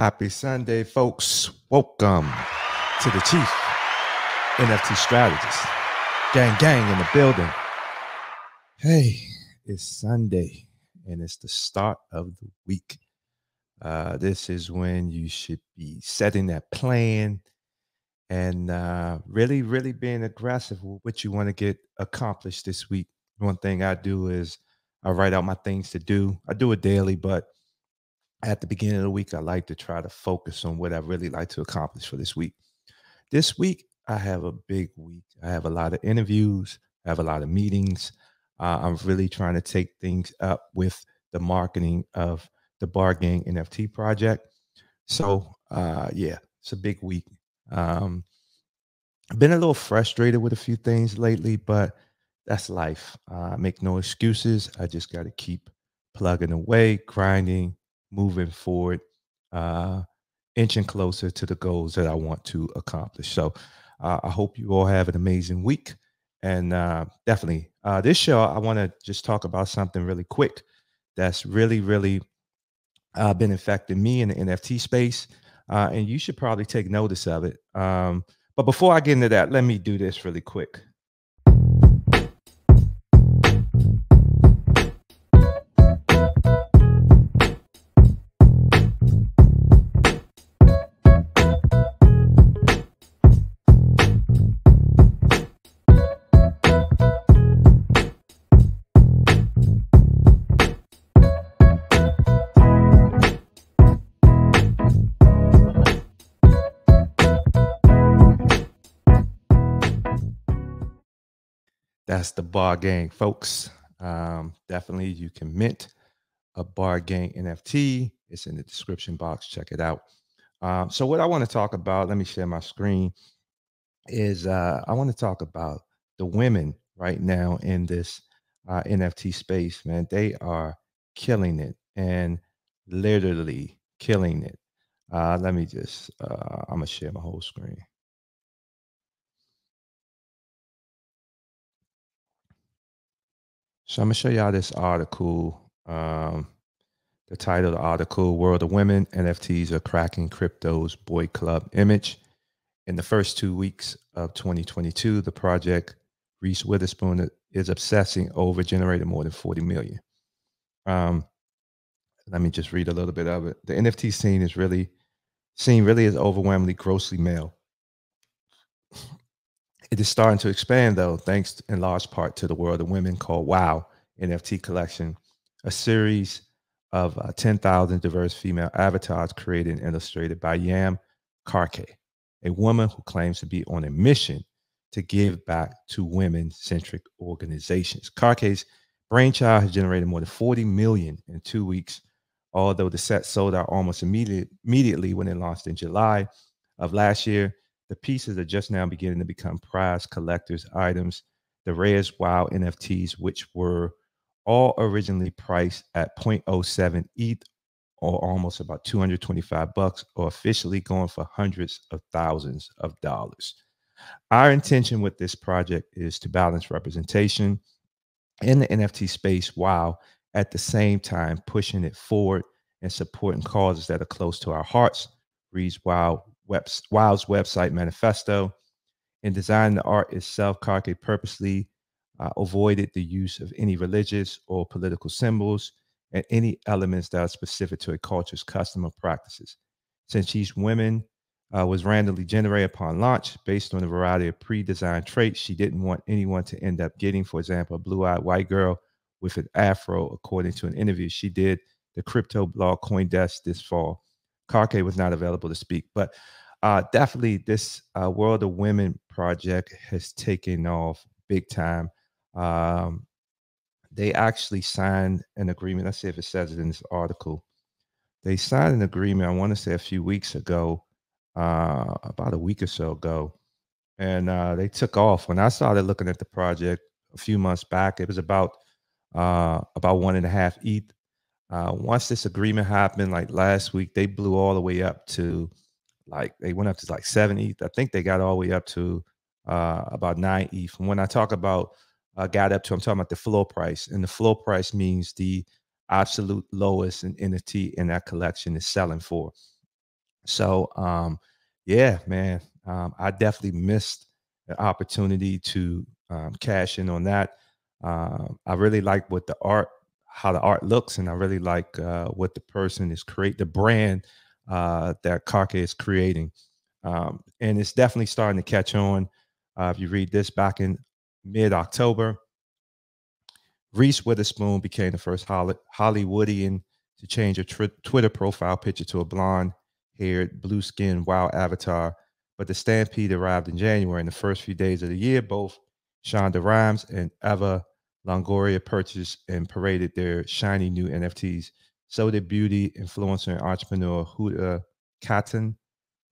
Happy Sunday, folks. Welcome to the Chief NFT Strategist. Gang, gang in the building. Hey, it's Sunday and it's the start of the week. Uh, this is when you should be setting that plan and uh, really, really being aggressive with what you want to get accomplished this week. One thing I do is I write out my things to do. I do it daily, but at the beginning of the week, I like to try to focus on what I really like to accomplish for this week. This week, I have a big week. I have a lot of interviews, I have a lot of meetings. Uh, I'm really trying to take things up with the marketing of the Bar Gang NFT project. So, uh, yeah, it's a big week. Um, I've been a little frustrated with a few things lately, but that's life. Uh, make no excuses. I just got to keep plugging away, grinding, moving forward, uh, inching closer to the goals that I want to accomplish. So uh, I hope you all have an amazing week. And uh, definitely, uh, this show, I want to just talk about something really quick that's really, really uh, been affecting me in the NFT space. Uh, and you should probably take notice of it. Um, but before I get into that, let me do this really quick. That's the bar gang, folks. Um, definitely, you can mint a bar gang NFT. It's in the description box. Check it out. Um, so, what I want to talk about, let me share my screen, is uh, I want to talk about the women right now in this uh, NFT space, man. They are killing it and literally killing it. Uh, let me just, uh, I'm going to share my whole screen. So I'm gonna show y'all this article. Um, the title of the article: "World of Women NFTs are cracking crypto's boy club image." In the first two weeks of 2022, the project Reese Witherspoon is obsessing over generating more than 40 million. Um, let me just read a little bit of it. The NFT scene is really seen really is overwhelmingly grossly male. It is starting to expand, though, thanks in large part to the world of women called WOW NFT Collection, a series of uh, 10,000 diverse female avatars created and illustrated by Yam Karkai, a woman who claims to be on a mission to give back to women centric organizations. Karkai's brainchild has generated more than 40 million in two weeks, although the set sold out almost immediately, immediately when it launched in July of last year. The pieces are just now beginning to become prized collector's items. The rarest WoW NFTs, which were all originally priced at 0.07 ETH or almost about 225 bucks, are officially going for hundreds of thousands of dollars. Our intention with this project is to balance representation in the NFT space while at the same time pushing it forward and supporting causes that are close to our hearts, reads WoW WoW's website manifesto. In designing the art itself, Karkai purposely uh, avoided the use of any religious or political symbols and any elements that are specific to a culture's custom or practices. Since each woman uh, was randomly generated upon launch based on a variety of pre-designed traits she didn't want anyone to end up getting. For example, a blue-eyed white girl with an afro, according to an interview she did the crypto blog CoinDesk this fall. Karkai was not available to speak, but uh, definitely this uh, World of Women project has taken off big time. Um, they actually signed an agreement. Let's see if it says it in this article. They signed an agreement, I want to say a few weeks ago, uh, about a week or so ago. And uh, they took off. When I started looking at the project a few months back, it was about uh, about one and a half ETH. Uh, once this agreement happened, like last week, they blew all the way up to like they went up to like 70. I think they got all the way up to uh, about nine ETH. And when I talk about uh, got up to, I'm talking about the floor price, and the floor price means the absolute lowest an NFT in that collection is selling for. So, um, yeah, man, um, I definitely missed the opportunity to um, cash in on that. Um, I really like what the art, how the art looks, and I really like uh, what the person is create, the brand uh, that Karkai is creating, um, and it's definitely starting to catch on. Uh, if you read this back in mid October, Reese Witherspoon became the first Hollywoodian to change a tr- Twitter profile picture to a blonde haired, blue skinned wild avatar. But the stampede arrived in January. In the first few days of the year, both Shonda Rhimes and Eva Longoria purchased and paraded their shiny new NFTs. So did beauty influencer and entrepreneur Huda Kattan,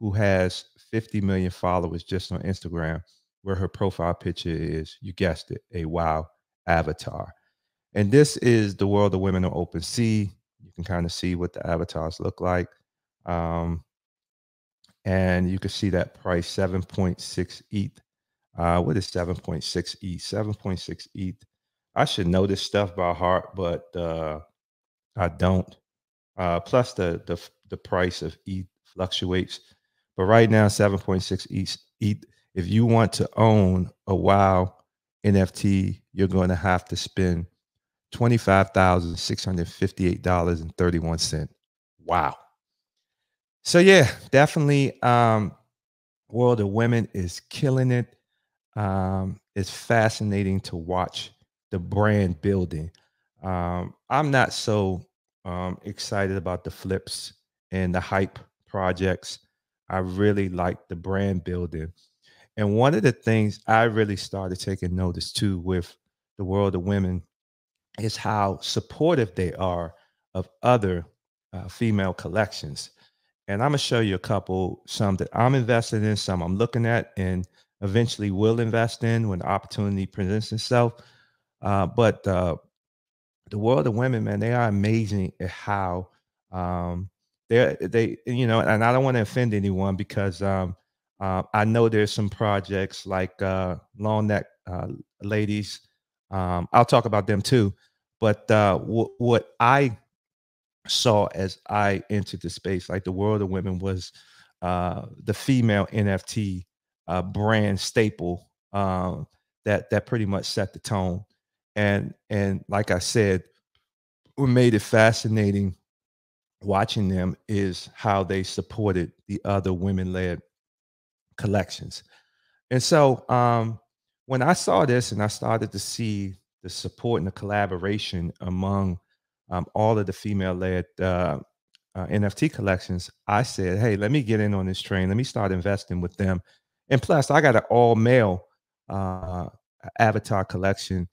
who has 50 million followers just on Instagram, where her profile picture is, you guessed it, a wow avatar. And this is the world of women on OpenSea. You can kind of see what the avatars look like. Um, and you can see that price 7.6 ETH. Uh, what is 7.6 ETH? 7.6 ETH. I should know this stuff by heart, but uh, I don't. Uh, plus the, the the price of ETH fluctuates. But right now, 7.6 ETH, ETH. If you want to own a WoW NFT, you're going to have to spend $25,658.31. Wow. So yeah, definitely um World of Women is killing it. Um it's fascinating to watch the brand building. Um I'm not so um excited about the flips and the hype projects. I really like the brand building. And one of the things I really started taking notice too with the World of Women is how supportive they are of other uh, female collections. And I'm gonna show you a couple, some that I'm invested in, some I'm looking at, and eventually will invest in when the opportunity presents itself. Uh, but uh, the world of women, man, they are amazing at how um, they they you know, and I don't want to offend anyone because um, uh, I know there's some projects like uh, long neck uh, ladies. Um, I'll talk about them too. But uh, what I saw as I entered the space, like the world of women, was uh, the female NFT uh, brand staple um, that that pretty much set the tone. And and like I said, what made it fascinating watching them is how they supported the other women-led collections. And so um, when I saw this and I started to see the support and the collaboration among um, all of the female-led uh, uh, NFT collections, I said, "Hey, let me get in on this train. Let me start investing with them." And plus, I got an all-male uh, avatar collection,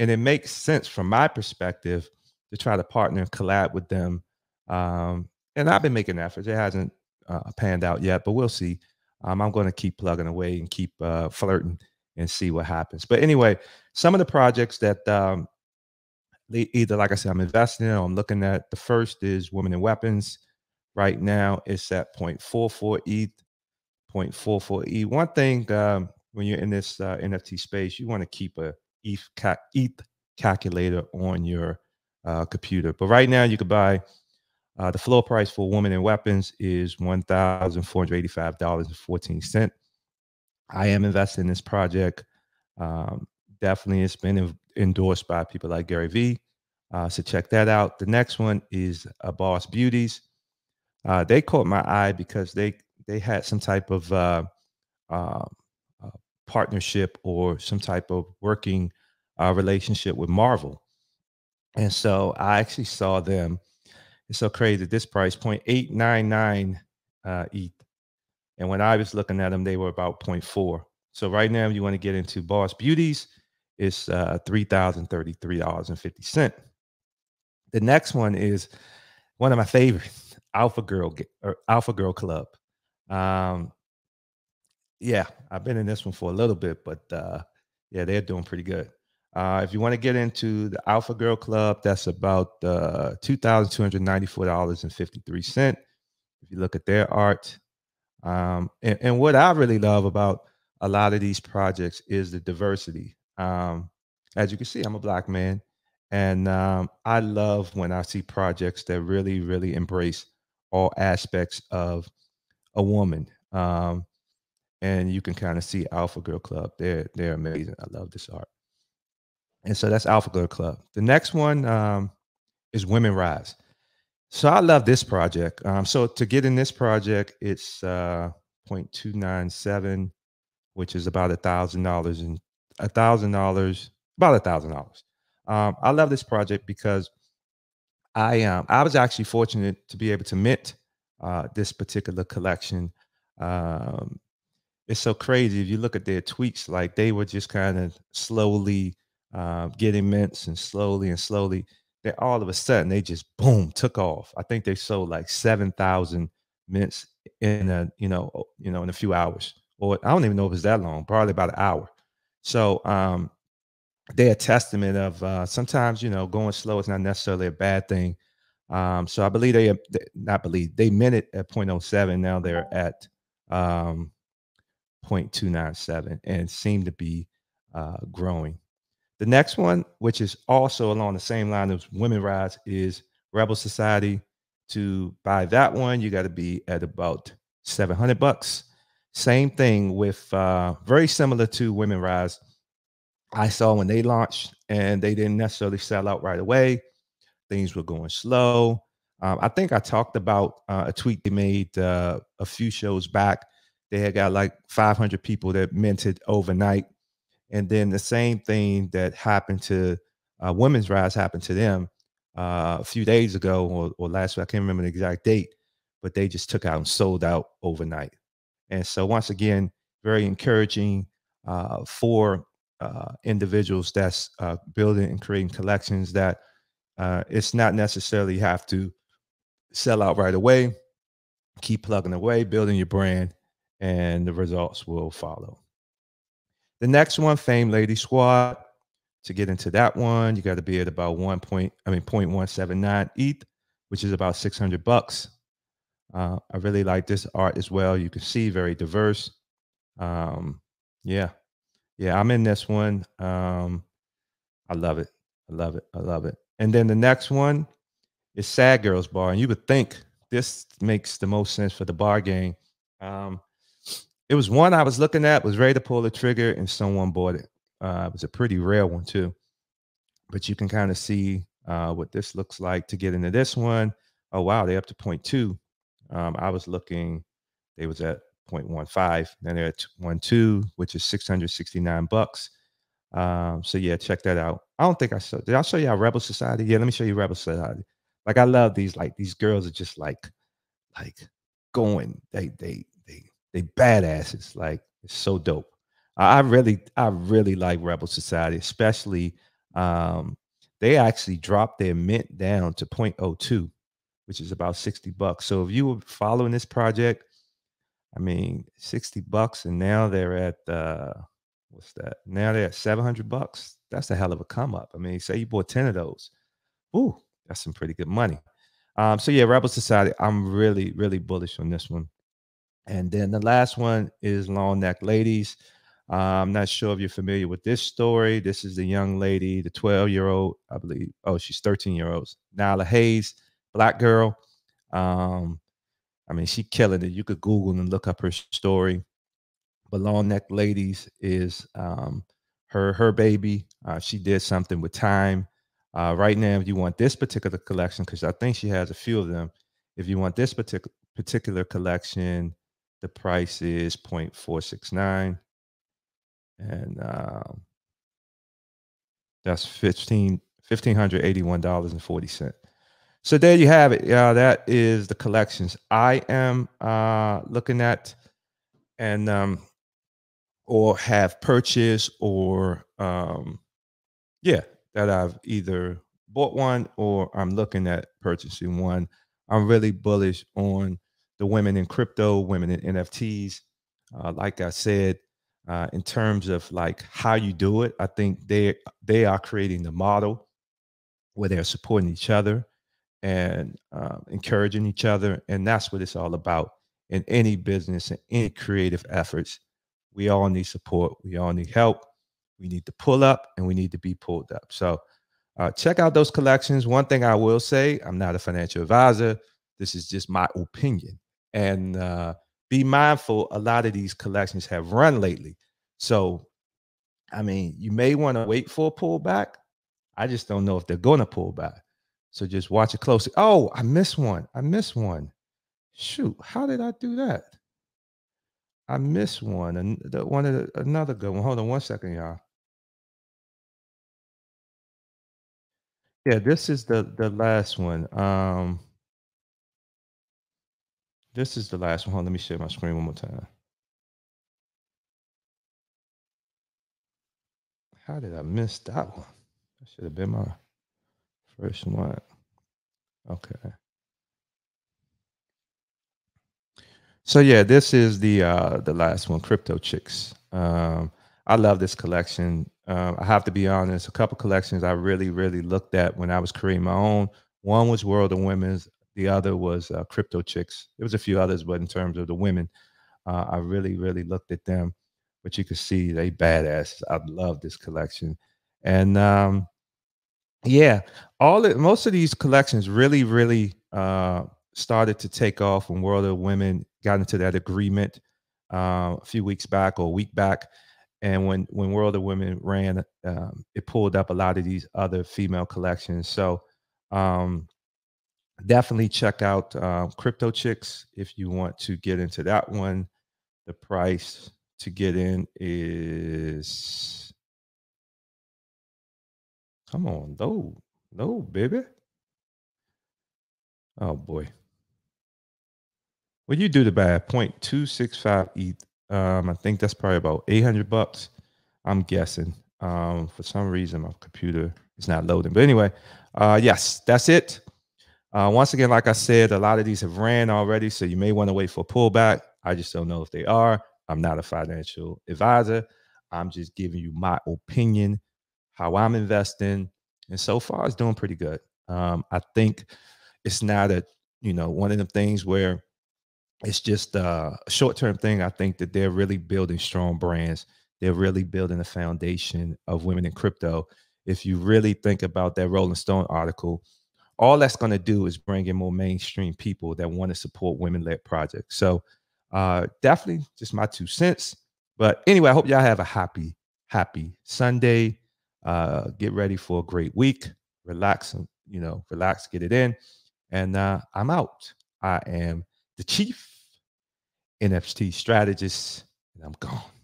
and it makes sense from my perspective to try to partner and collab with them. Um, and I've been making efforts. It hasn't uh, panned out yet, but we'll see. Um, I'm going to keep plugging away and keep uh, flirting and see what happens. But anyway, some of the projects that um, either, like I said, I'm investing in or I'm looking at. The first is Women and Weapons. Right now, it's at 0.44 ETH, 0.44 ETH. One thing um, when you're in this uh, NFT space, you want to keep a ETH, ca- ETH calculator on your uh, computer. But right now, you could buy uh, the floor price for Women and Weapons is $1,485.14. I am invested in this project. Um, definitely, it's been in, endorsed by people like Gary Vee. Uh, so check that out. The next one is uh, Boss Beauties. Uh, they caught my eye because they they had some type of uh, uh partnership or some type of working uh, relationship with Marvel, and so I actually saw them. It's so crazy. This price point eight nine nine uh, ETH and when I was looking at them, they were about 0.4. So right now, you want to get into Boss Beauties, it's uh, $3,033.50. The next one is one of my favorites, Alpha Girl or Alpha Girl Club. Um, yeah, I've been in this one for a little bit, but uh, yeah, they're doing pretty good. Uh, if you want to get into the Alpha Girl Club, that's about uh, $2,294.53. If you look at their art, um, and, and, what I really love about a lot of these projects is the diversity. Um, as you can see, I'm a black man, and um, I love when I see projects that really, really embrace all aspects of a woman. Um, and you can kind of see Alpha Girl Club. They're they're amazing. I love this art. And so that's Alpha Girl Club. The next one um, is Women Rise. So I love this project. Um, so to get in this project, it's uh, 0.297, which is about a thousand dollars and a thousand dollars, about a thousand dollars. Um, I love this project because I um, I was actually fortunate to be able to mint uh, this particular collection. Um, it's so crazy if you look at their tweets, like they were just kind of slowly uh, getting mints and slowly and slowly then all of a sudden they just boom took off. I think they sold like seven thousand mints in a you know you know in a few hours, or I don't even know if it's that long, probably about an hour. So um, they're a testament of uh, sometimes you know going slow is not necessarily a bad thing. Um, so I believe they, they not believe they it at 0.07. Now they're at um, 0.297 and seem to be uh, growing. The next one, which is also along the same line as Women Rise, is Rebel Society. To buy that one, you got to be at about 700 bucks. Same thing with uh, very similar to Women Rise. I saw when they launched and they didn't necessarily sell out right away. Things were going slow. Um, I think I talked about uh, a tweet they made uh, a few shows back. They had got like 500 people that minted overnight and then the same thing that happened to uh, Women's Rise happened to them uh, a few days ago or, or last week. I can't remember the exact date, but they just took out and sold out overnight. And so, once again, very encouraging uh, for uh, individuals that's uh, building and creating collections that uh, it's not necessarily have to sell out right away. Keep plugging away, building your brand, and the results will follow. The next one, Fame Lady Squad. To get into that one, you got to be at about one point, I mean, 0.179 ETH, which is about 600 bucks. Uh, I really like this art as well. You can see very diverse. Um, yeah, yeah, I'm in this one. Um, I love it. I love it. I love it. And then the next one is Sad Girls Bar, and you would think this makes the most sense for the bar gang. Um, it was one I was looking at, was ready to pull the trigger, and someone bought it. Uh, it was a pretty rare one too. But you can kind of see uh, what this looks like to get into this one. Oh wow, they up to 0.2. Um, I was looking, they was at 0.15. Then they're at 1.2, which is 669 bucks. Um, so yeah, check that out. I don't think I saw. Did I show you our Rebel Society? Yeah, let me show you Rebel Society. Like I love these. Like these girls are just like, like going. They they they badasses. Like it's so dope. I really, I really like Rebel Society, especially um, they actually dropped their mint down to 0.02, which is about 60 bucks. So if you were following this project, I mean, 60 bucks, and now they're at uh what's that? Now they're at 700 bucks. That's a hell of a come up. I mean, say you bought 10 of those. Ooh, that's some pretty good money. Um, so yeah, Rebel Society, I'm really, really bullish on this one. And then the last one is Long Neck Ladies. Uh, I'm not sure if you're familiar with this story. This is the young lady, the 12 year old, I believe. Oh, she's 13 year old. Nyla Hayes, black girl. Um, I mean, she killing it. You could Google and look up her story. But Long Neck Ladies is um, her her baby. Uh, she did something with time. Uh, right now, if you want this particular collection, because I think she has a few of them. If you want this particular particular collection, the price is 0.469. And um, that's 15 $1,581.40. So there you have it. Yeah, that is the collections I am uh, looking at and um, or have purchased or um, yeah, that I've either bought one or I'm looking at purchasing one. I'm really bullish on the women in crypto, women in NFTs. Uh, like I said, uh, in terms of like how you do it, I think they they are creating the model where they're supporting each other and uh, encouraging each other, and that's what it's all about in any business and any creative efforts. We all need support. We all need help. We need to pull up, and we need to be pulled up. So. Uh, check out those collections. One thing I will say, I'm not a financial advisor. This is just my opinion. And uh, be mindful. A lot of these collections have run lately, so I mean, you may want to wait for a pullback. I just don't know if they're going to pull back. So just watch it closely. Oh, I missed one. I missed one. Shoot, how did I do that? I missed one. And the one of the, another good one. Hold on one second, y'all. Yeah, this is the the last one. Um this is the last one. On, let me share my screen one more time. How did I miss that one? That should have been my first one. Okay. So yeah, this is the uh the last one, Crypto Chicks. Um I love this collection. Um, I have to be honest, a couple collections I really, really looked at when I was creating my own. One was World of Women's, the other was uh, Crypto Chicks. There was a few others, but in terms of the women, uh, I really, really looked at them. But you can see they badass. I love this collection, and um, yeah, all it, most of these collections really, really uh, started to take off when World of Women got into that agreement uh, a few weeks back or a week back. And when when World of Women ran, um, it pulled up a lot of these other female collections. So um, definitely check out uh, Crypto Chicks if you want to get into that one. The price to get in is come on, no, no, baby. Oh boy. Well, you do the bad 0.265 ETH. Um, I think that's probably about 800 bucks. I'm guessing. Um, for some reason, my computer is not loading. But anyway, uh, yes, that's it. Uh, once again, like I said, a lot of these have ran already, so you may want to wait for a pullback. I just don't know if they are. I'm not a financial advisor. I'm just giving you my opinion, how I'm investing, and so far it's doing pretty good. Um, I think it's not a you know one of the things where it's just uh, a short term thing. I think that they're really building strong brands. They're really building a foundation of women in crypto. If you really think about that Rolling Stone article, all that's going to do is bring in more mainstream people that want to support women led projects. So, uh, definitely just my two cents. But anyway, I hope y'all have a happy, happy Sunday. Uh, get ready for a great week. Relax, you know, relax, get it in. And uh, I'm out. I am the chief NFT strategist, and I'm gone.